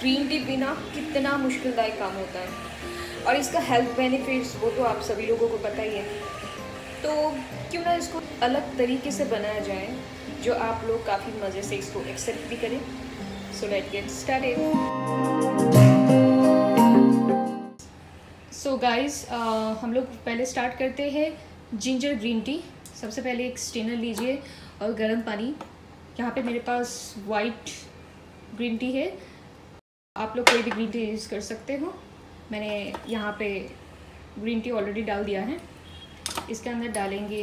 Green tea पीना कितना मुश्किलदायक काम होता है। और इसका हेल्थ बेनिफिट्स वो तो आप सभी लोगों को पता ही है। तो क्यों ना इसको अलग तरीके से बनाया जाए, जो आप लोग काफ़ी मज़े से इसको एक्सेप्ट भी करें। So let get started guys हम लोग पहले स्टार्ट करते हैं जिंजर ग्रीन टी सबसे पहले एक स्टेनर लीजिए और गर्म पानी। यहाँ पे मेरे पास वाइट ग्रीन टी है। आप लोग कोई भी ग्रीन टी यूज़ कर सकते हो। मैंने यहाँ पे ग्रीन टी ऑलरेडी डाल दिया है। इसके अंदर डालेंगे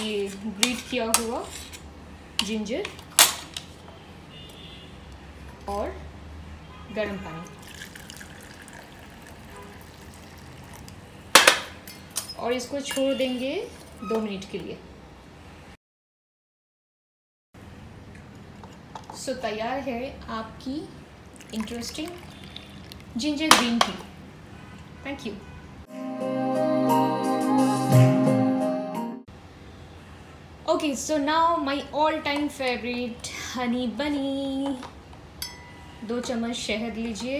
ये ग्रीट किया हुआ जिंजर और गर्म पानी। और इसको छोड़ देंगे दो मिनट के लिए। सो so, तैयार है आपकी interesting ginger green tea thank you okay so now my all time favourite honey bunny दो चम्मच शहद लीजिए।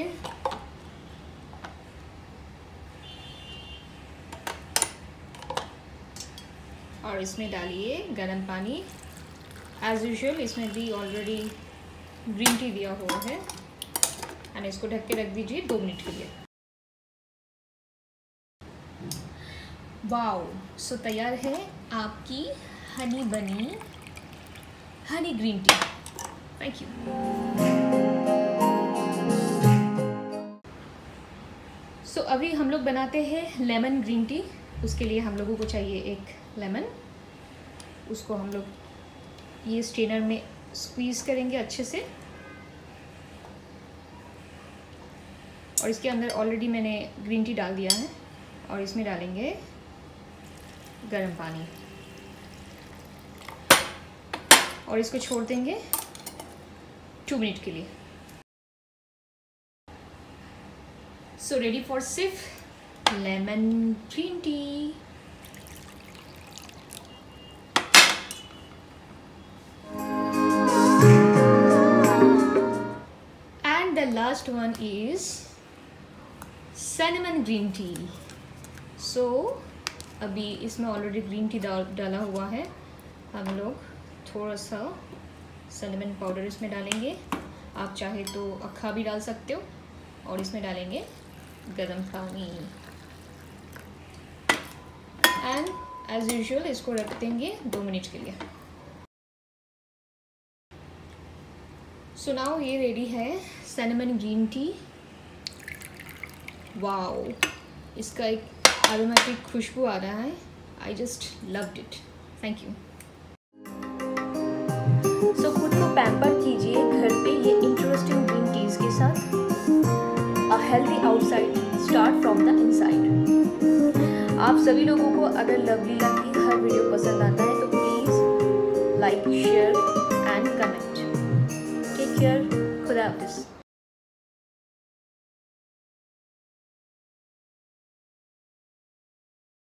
और इसमें डालिए गर्म पानी। एज यूजल इसमें भी ऑलरेडी ग्रीन टी दिया हुआ है। एंड इसको ढक के रख दीजिए दो मिनट के लिए। वाओ सो तैयार है आपकी honey bunny honey green tea thank you so अभी हम लोग बनाते हैं लेमन ग्रीन टी उसके लिए हम लोगों को चाहिए एक लेमन। उसको हम लोग ये स्ट्रेनर में स्क्वीज़ करेंगे अच्छे से। और इसके अंदर ऑलरेडी मैंने ग्रीन टी डाल दिया है और इसमें डालेंगे गर्म पानी। और इसको छोड़ देंगे टू मिनट के लिए। सो रेडी फॉर सिर्फ़ lemon green tea last one is cinnamon green tea. So, अभी इसमें ऑलरेडी ग्रीन टी डाल, डाला हुआ है। हम लोग थोड़ा सा सनमन पाउडर इसमें डालेंगे। आप चाहे तो अखा भी डाल सकते हो और इसमें डालेंगे गर्म पानी। एंड एज यूजल इसको रख देंगे दो मिनट के लिए। सो so ये रेडी है सैनमन ग्रीन टी वाओ इसका एक एरोमेटिक खुशबू आ रहा है। I just loved it thank you so खुद को पैम्पर कीजिए घर पे ये इंटरेस्टिंग ग्रीन टीज के साथ। A healthy outside start from the inside सभी लोगों को अगर लवलीला की हर वीडियो पसंद आता है तो please like share and comment take care खुदा हाफिज़.